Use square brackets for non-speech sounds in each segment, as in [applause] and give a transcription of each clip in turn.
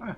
Ah.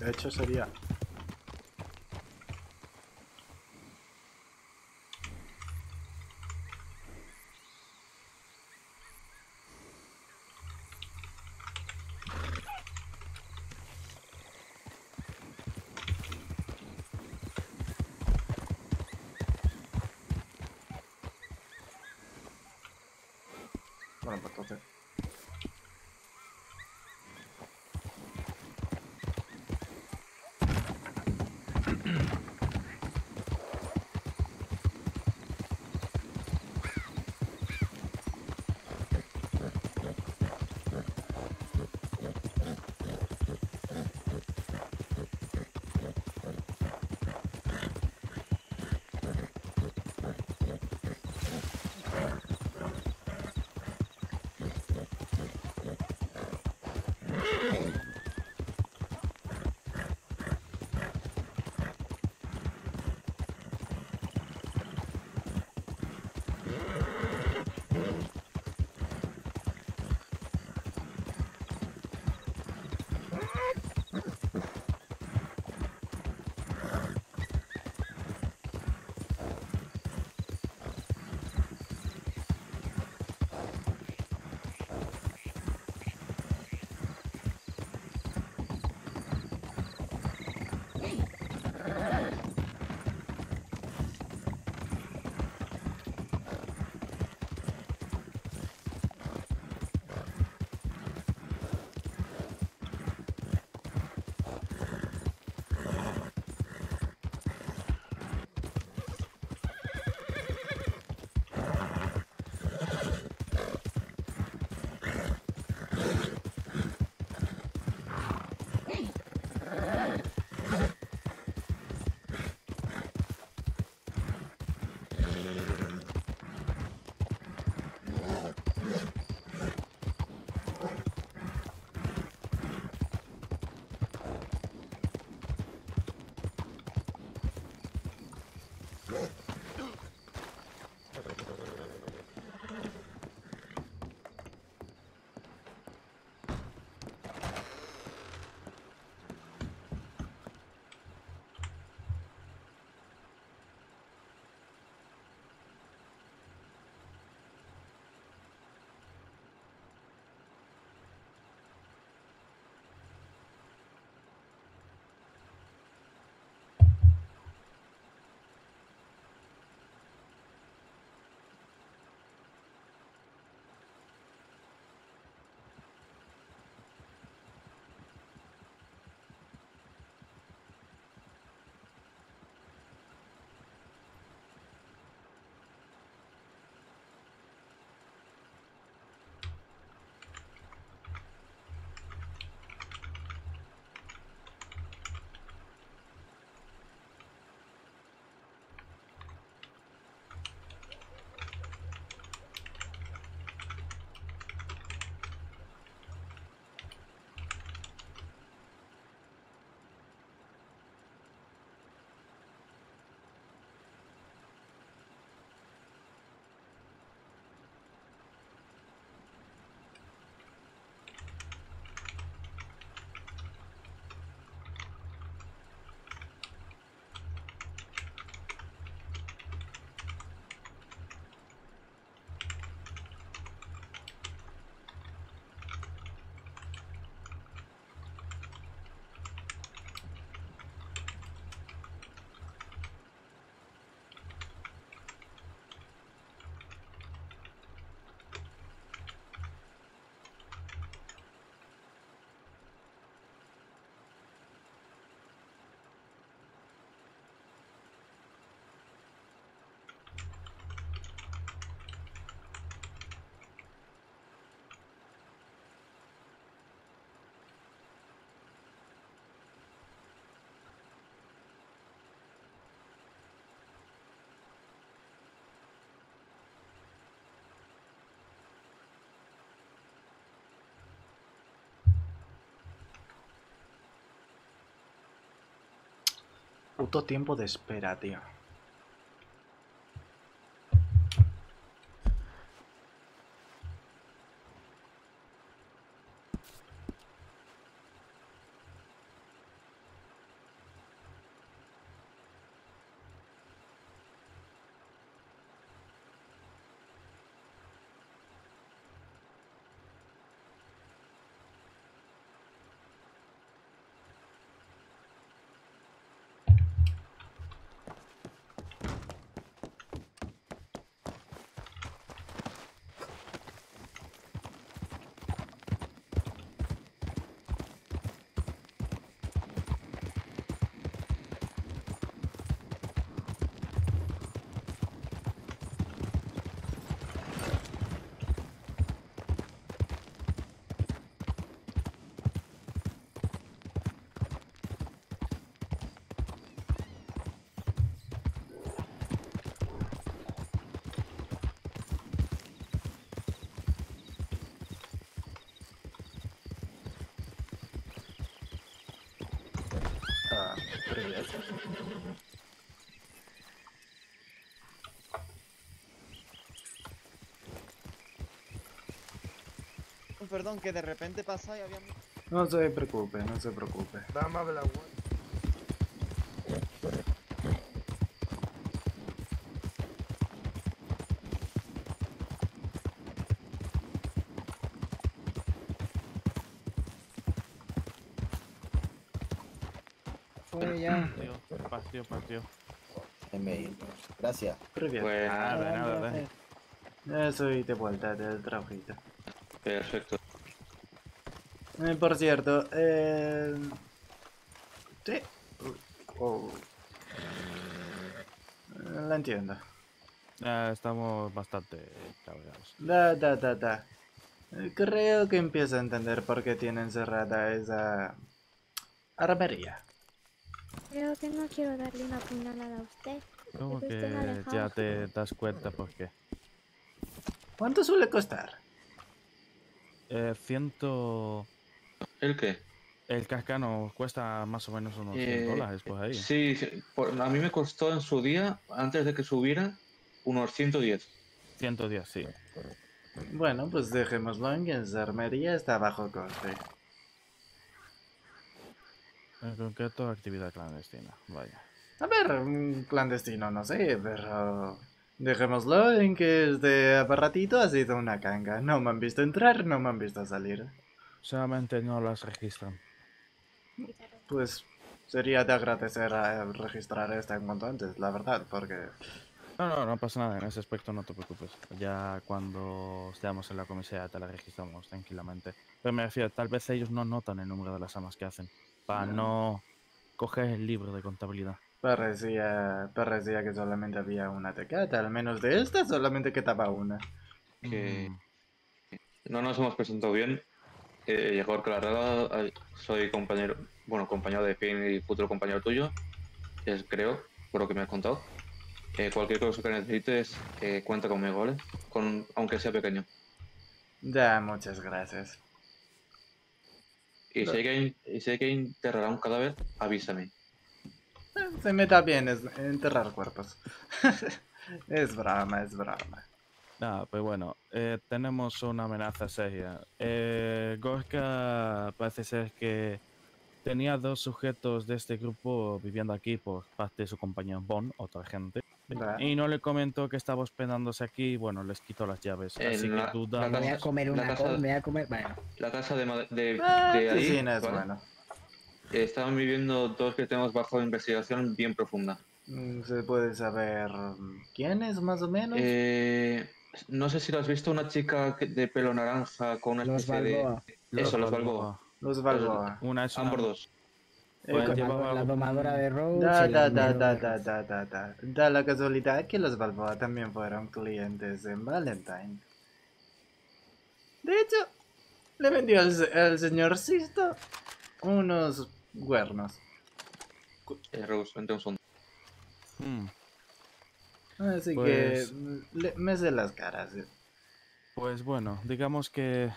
De hecho sería Bueno, pues entonces... Good. Puto tiempo de espera, tío. Perdón, que de repente pasa y había... No se preocupe, no se preocupe. Dame la vuelta. Patrio, patrio. Gracias. Pues nada, nada, dale. dale. Eso y te vuelta del trabajito. Perfecto. Eh, por cierto, eh... Sí. Oh. Eh, la entiendo. Estamos bastante cabreados. Da, da, da, da. Eh, creo que empiezo a entender por qué tienen cerrada esa armería. Creo que no quiero darle una puñalada a usted. ¿Cómo que usted ya te das cuenta por qué? ¿Cuánto suele costar? Eh, ciento... ¿El qué? El cascano cuesta más o menos unos 100 Eh, dólares, pues ahí. Sí, sí, por- a mí me costó en su día, antes de que subiera, unos 110. 110, sí. Bueno, pues dejémoslo en que esa armería está bajo coste. En concreto, actividad clandestina. Vaya. A ver, un clandestino, no sé, pero... Dejémoslo en que este aparatito ha sido una canga. No me han visto entrar, no me han visto salir. Solamente no las registran. Pues sería de agradecer a registrar esta en cuanto antes, la verdad, porque... No, no, no pasa nada. En ese aspecto no te preocupes. Ya cuando estemos en la comisaría te la registramos tranquilamente. Pero me refiero, tal vez ellos no notan el número de las armas que hacen. Para no coger el libro de contabilidad. Parecía, parecía que solamente había una tecata, al menos de esta solamente quedaba una. Que- Mm, No nos hemos presentado bien. Eh, Yegor Clarada, soy compañero, bueno, compañero de PIN y futuro compañero tuyo, es, creo, por lo que me has contado. Eh, cualquier cosa que necesites, eh, cuenta conmigo, ¿vale? Con, aunque sea pequeño. Ya, muchas gracias. Y si hay que, in- y si hay que enterrar a un cadáver, avísame. Eh, Se me da bien es- enterrar cuerpos. [laughs] es broma, es broma. Nada, pues bueno, eh, tenemos una amenaza seria. Eh, Gorka parece ser que tenía dos sujetos de este grupo viviendo aquí por parte de su compañero Bon, otra gente. Y no le comentó que estaba hospedándose aquí y bueno, les quitó las llaves. En Así la- que la dudamos. Me voy a comer una casa- cosa, me voy a comer. Bueno, La casa de, de, Ah, de ahí, bueno. Eh, Estaban viviendo dos que tenemos bajo investigación bien profunda. Mm, ¿Se puede saber mm, quién es más o menos? Eh, no sé si lo has visto, una chica que- de pelo naranja con una los especie de... Balboa. Eso, los Balboa. Los Balboa. Una es una- Ambos dos. Bueno, co- llevaba La, domadora de Rose. Da, y la da, da, domadora da, de da, Rose. da, da, da. Da la casualidad que los Balboa también fueron clientes en Valentine. De hecho, le vendió al, al señor Sisto unos cuernos. Eh, Rose, vente un segundo. Mm, Así Pues- que mm, le- me sé las caras. eh. Pues bueno, digamos que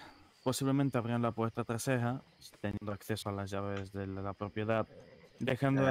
posiblemente abrían la puerta trasera, teniendo acceso a las llaves de la propiedad, dejando